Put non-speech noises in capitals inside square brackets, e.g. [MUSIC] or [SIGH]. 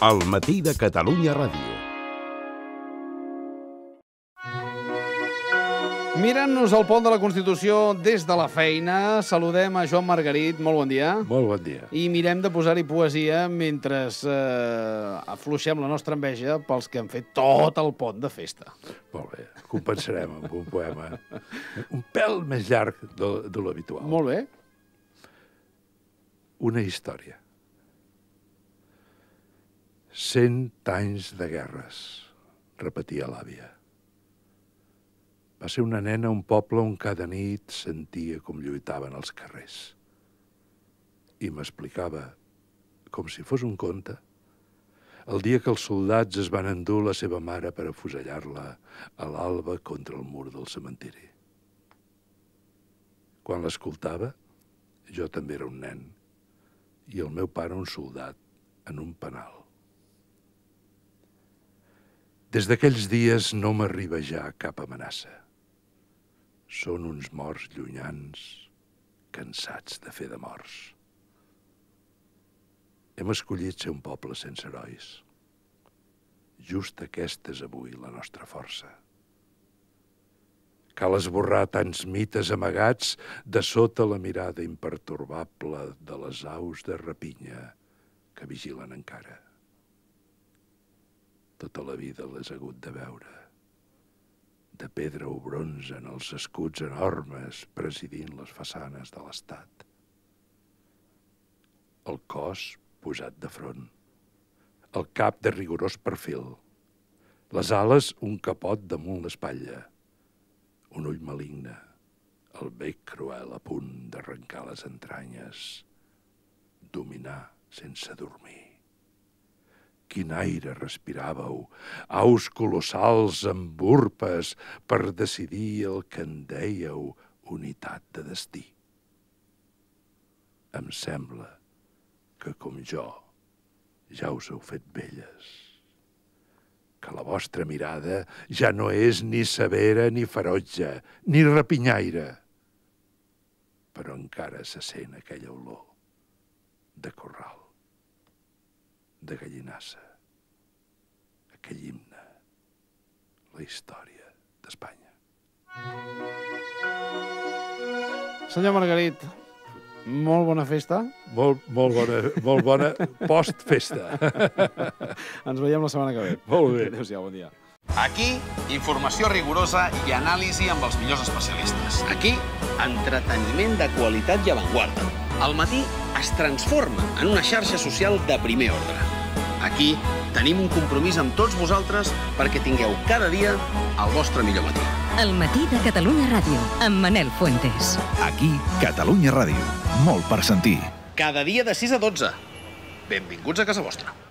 al matí de Catalunya Ràdio. Mirant-nos el pont de la Constitució des de la feina, saludem a Joan Margarit, molt bon dia. Molt bon dia. I mirem de posar-hi poesia mentre eh, afluixem la nostra enveja pels que han fet tot el pont de festa. Molt bé. Compensarem amb un poema un pèl més llarg de, de l'habitual. Molt bé. Una història. Cent anys de guerres, repetia l'àvia. Va ser una nena a un poble on cada nit sentia com lluitaven els carrers. I m'explicava, com si fos un conte, el dia que els soldats es van endur la seva mare per afusellar-la a l'alba contra el mur del cementiri. Quan l'escoltava, jo també era un nen i el meu pare un soldat en un penal. Des d'aquells dies no m'arriba ja cap amenaça. Són uns morts llunyans, cansats de fer de morts. Hem escollit ser un poble sense herois. Just aquesta és avui la nostra força. Cal esborrar tants mites amagats de sota la mirada impertorbable de les aus de rapinya que vigilen encara. Tota la vida ha hagut de veure. De pedra o bronze en els escuts enormes presidint les façanes de l'Estat. El cos posat de front. El cap de rigorós perfil. Les ales un capot damunt l'espatlla. Un ull maligne. El bec cruel a punt d'arrencar les entranyes. Dominar sense dormir quin aire respiràveu, aus colossals amb urpes per decidir el que en dèieu unitat de destí. Em sembla que, com jo, ja us heu fet velles, que la vostra mirada ja no és ni severa ni ferotge, ni rapinyaire, però encara se sent aquella olor de corral de gallinassa, aquell himne, la història d'Espanya. Senyor Margarit, molt bona festa. Molt, molt bona, molt bona post-festa. [LAUGHS] Ens veiem la setmana que ve. Molt bé. Adéu-siau, bon dia. Aquí, informació rigorosa i anàlisi amb els millors especialistes. Aquí, entreteniment de qualitat i avantguarda. El matí es transforma en una xarxa social de primer ordre. Aquí tenim un compromís amb tots vosaltres perquè tingueu cada dia el vostre millor matí. El matí de Catalunya Ràdio, amb Manel Fuentes. Aquí, Catalunya Ràdio. Molt per sentir. Cada dia de 6 a 12. Benvinguts a casa vostra.